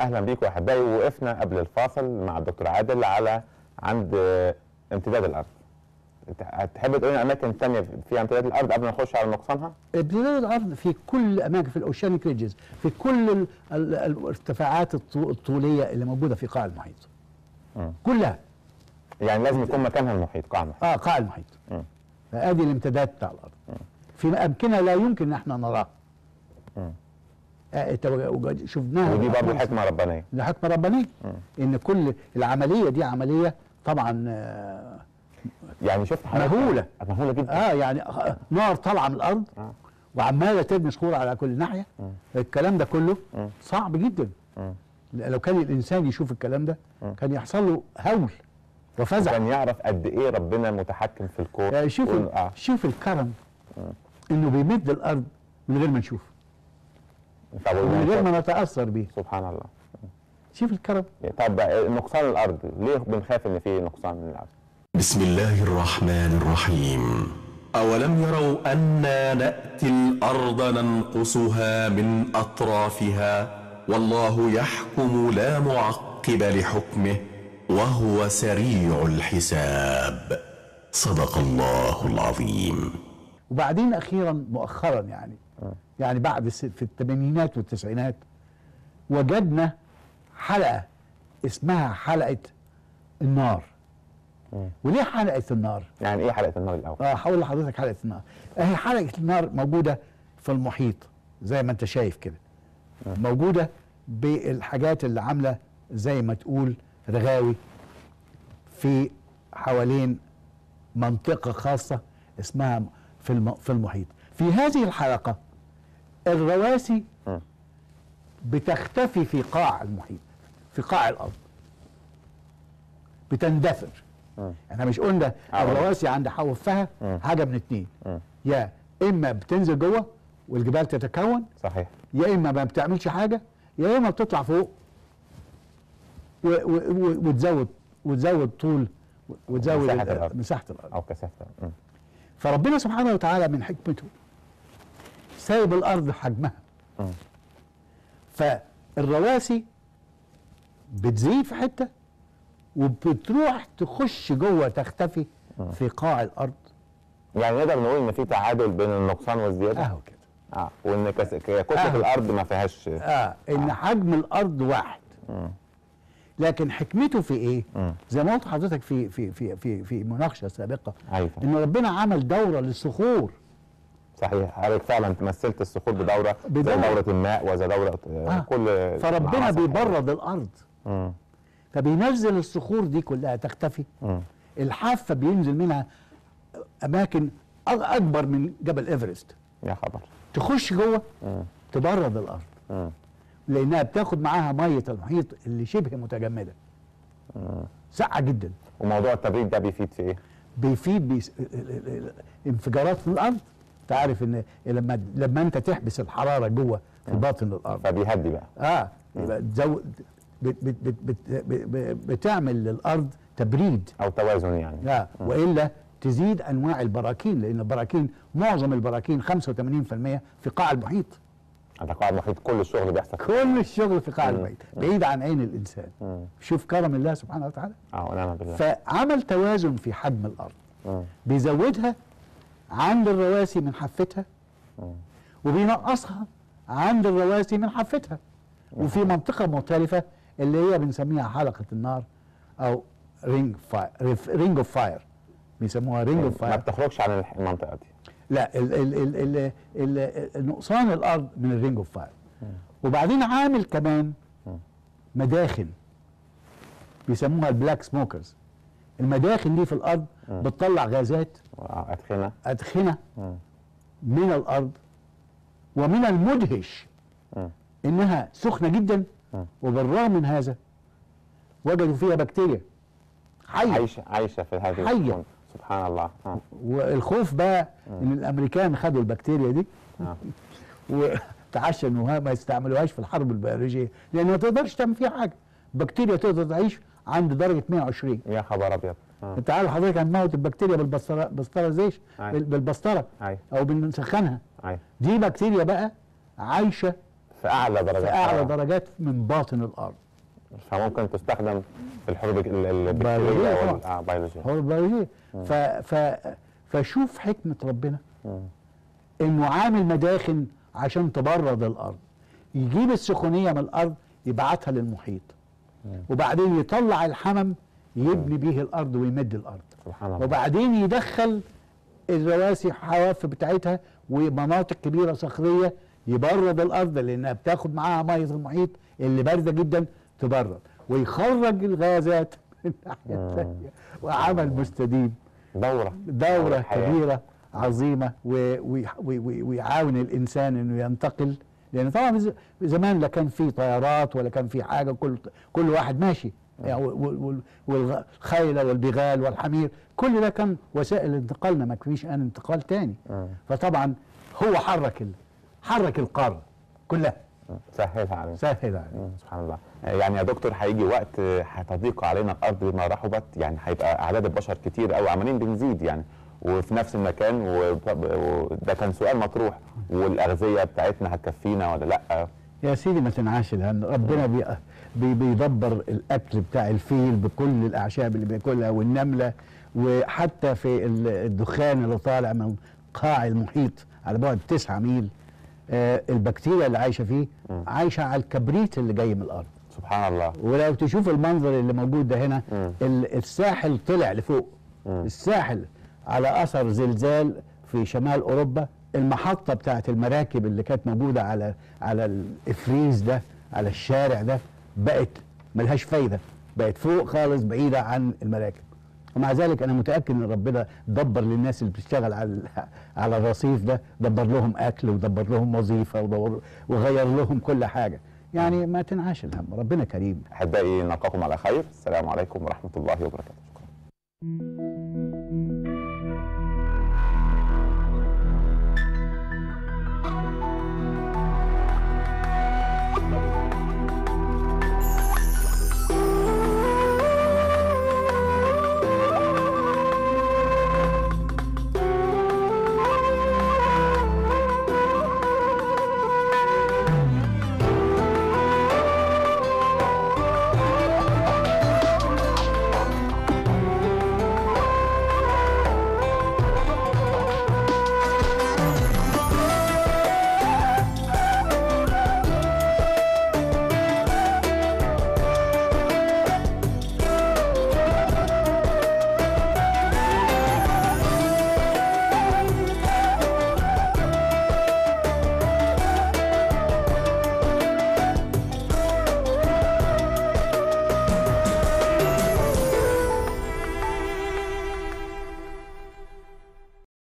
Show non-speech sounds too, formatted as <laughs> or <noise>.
أهلا بيكم أحبائي وقفنا قبل الفاصل مع الدكتور عادل على عند آه، امتداد الأرض تحب تقول لنا أماكن ثانية فيها امتداد الأرض قبل ما نخش على نقصانها؟ امتداد الأرض في كل اماكن في ال oceanic ridges في كل ال- ال- الارتفاعات الطو- الطولية اللي موجودة في قاع المحيط. كلها يعني لازم يكون مكانها المحيط قاع المحيط آه قاع المحيط مم. فادي الامتداد بتاع الأرض في امكنه لا يمكن ان إحنا نراها مم. آه شفناها ودي برضه. حكمة ربانية دي حكمة ربانية إن كل العملية دي عملية طبعا آه، يعني شفت مهولة. مهولة جدا آه يعني آه، نار طالعة من الأرض آه. وعمالة ترمي صخور على كل ناحية الكلام ده كله مم. صعب جدا مم. لو كان الإنسان يشوف الكلام ده مم. كان يحصل له هول وفزع كان يعرف قد إيه ربنا متحكم في الكون يعني شوف شوف الكرم إنه بيمد الأرض من غير ما نشوف من غير ما نتأثر بيه. سبحان الله. شوف الكرم. طب بقى نقصان الأرض. ليه بنخاف إن في نقصان من الأرض؟ بسم الله الرحمن الرحيم. أولم يروا أنا نأتي الأرض ننقصها من أطرافها؟ والله يحكم لا معقب لحكمه وهو سريع الحساب. صدق الله العظيم. وبعدين أخيرا مؤخرا يعني يعني بعد في الثمانينات والتسعينات وجدنا حلقة اسمها حلقة النار. وليه حلقة النار؟ يعني إيه حلقة النار الأول؟ آه هقول لحضرتك حلقة النار. أهي حلقة النار موجودة في المحيط زي ما أنت شايف كده. موجودة بالحاجات اللي عاملة زي ما تقول رغاوي في حوالين منطقة خاصة اسمها في الم- في المحيط. في هذه الحلقة الرواسي. بتختفي في قاع المحيط في قاع الأرض بتندثر. إحنا مش قلنا. الرواسي عند حوفها. حاجة من اتنين. يا إما بتنزل جوه والجبال تتكون صحيح يا إما ما بتعملش حاجة يا إما بتطلع فوق و و و وتزود وتزود طول وتزود مساحة الأرض. مساحة الأرض أو كثافة. فربنا سبحانه وتعالى من حكمته سايب الأرض حجمها. فالرواسي بتزيد في حتة وبتروح تخش جوه تختفي في قاع الأرض. يعني نقدر نقول إن في تعادل بين النقصان والزيادة؟ اهو كده. آه وإن كتلة. الأرض ما فيهاش آه إن حجم الأرض واحد. مم. لكن حكمته في إيه؟ مم. زي ما قلت لحضرتك في في في في في مناقشة سابقة أيوه. إن ربنا عمل دورة للصخور. صحيح حضرتك فعلا مثلت الصخور بدورة زي بدورة. دورة الماء وزي دورة آه. آه. كل فربنا بيبرد الأرض مم. فبينزل الصخور دي كلها تختفي مم. الحافة بينزل منها أماكن أكبر من جبل إيفرست يا خبر تخش جوه مم. تبرد الأرض مم. لأنها بتاخد معاها مية المحيط اللي شبه متجمدة ساقعة جدا وموضوع التبريد ده بيفيد في إيه؟ بيفيد بيس... انفجارات في الأرض انت عارف إن لما لما أنت تحبس الحرارة جوه في باطن الأرض. فبيهدي بقى. آه. يبقى تزود بت بت بت بت بت بتعمل للأرض تبريد. أو توازن يعني. آه. وإلا تزيد أنواع البراكين لأن البراكين معظم البراكين 85% في قاع المحيط. انت قاعد محيط كل الشغل بيحصل. كل الشغل في قاع. المحيط بعيد عن عين الإنسان. مم. شوف كرم الله سبحانه وتعالى. آه ونعم بالله. فعمل توازن في حجم الأرض. مم. بيزودها عند الرواسي من حافتها وبينقصها عند الرواسي من حافتها. وفي منطقة مختلفة اللي هي بنسميها حلقة النار أو ring fire ring of fire بيسموها ring of ما fire بتخرجش عن المنطقة دي. لا ال ال ال ال ال نقصان الأرض من ال ring of fire وبعدين عامل كمان مداخن. بيسموها ال black smokers المداخن دي في الأرض بتطلع غازات. آه، أدخنة. أدخنة. مم. من الأرض ومن المدهش مم. إنها سخنة جدا مم. وبالرغم من هذا وجدوا فيها بكتيريا. حية. عايشه عايشة في هذه حية. الكون. سبحان الله. آه والخوف بقى إن الأمريكان خدوا البكتيريا دي. آه. <laughs> وتعشى انه ما يستعملوهاش في الحرب البيولوجية. لأن ما تقدرش تعمل فيها حاجة. بكتيريا تقدر تعيش عند درجة 120 يا خبر أبيض. آه انت عارف حضرتك هنموت البكتيريا بالبسطره بسطرزيش أيوة. بال- بالبسطره أو بنسخنها. دي بكتيريا بقى عايشة في أعلى درجات. في أعلى حرارة. درجات من باطن الأرض. فممكن تستخدم في الحروب ال- ال- بيولوجية البكتيرية وال- طبعاً. آه، ف ف فشوف حكمة ربنا. انه عامل مداخن عشان تبرد الأرض. يجيب السخونية من الأرض يبعتها للمحيط. وبعدين يطلع الحمم يبني بيه الأرض ويمد الأرض. سبحان الله. وبعدين يدخل الرواسي حواف بتاعتها ومناطق كبيرة صخرية يبرد الأرض لأنها بتاخد معاها مية المحيط اللي باردة جدا تبرد. ويخرج الغازات من الناحية الثانية وعمل مستديم. دورة. الحياة. كبيرة عظيمة ويعاون الإنسان إنه ينتقل. لأن طبعا زمان لا كان في طيارات ولا كان في حاجة كل كل واحد ماشي. يعني وال- وال- والخيل والبغال والحمير كل ده كان وسائل انتقالنا ما فيش آن انتقال تاني. فطبعا هو حرك ال- حرك القارة كلها. سهلها علينا. سهل عليه مم، سبحان الله. يعني يا دكتور هيجي وقت آه، هتضيق علينا الأرض بما رحبت يعني هيبقى أعداد البشر كتير قوي عمالين بنزيد يعني وفي نفس المكان وده كان سؤال مطروح والأغذية بتاعتنا هتكفينا ولا لأ؟ يا سيدي ما تنعاش هم ربنا بي بي بيدبر الأكل بتاع الفيل بكل الأعشاب اللي بياكلها والنملة وحتى في ال- الدخان اللي طالع من قاع المحيط على بعد 9 ميل آه البكتيريا اللي عايشة فيه عايشة على الكبريت اللي جاي من الأرض. سبحان الله. ولو تشوف المنظر اللي موجود ده هنا الساحل طلع لفوق. الساحل على أثر زلزال في شمال أوروبا المحطة بتاعت المراكب اللي كانت موجودة على على الإفريز ده على الشارع ده بقت ملهاش فايدة. بقت فوق خالص بعيدة عن المراكب. ومع ذلك أنا متأكد إن ربنا دبر للناس اللي بتشتغل على على الرصيف ده دبر لهم أكل ودبر لهم ودور- وغير لهم كل حاجة. يعني ما تنعاش الهم ربنا كريم. أحبائي نلقاكم على خير. السلام عليكم ورحمة الله وبركاته. شكرا.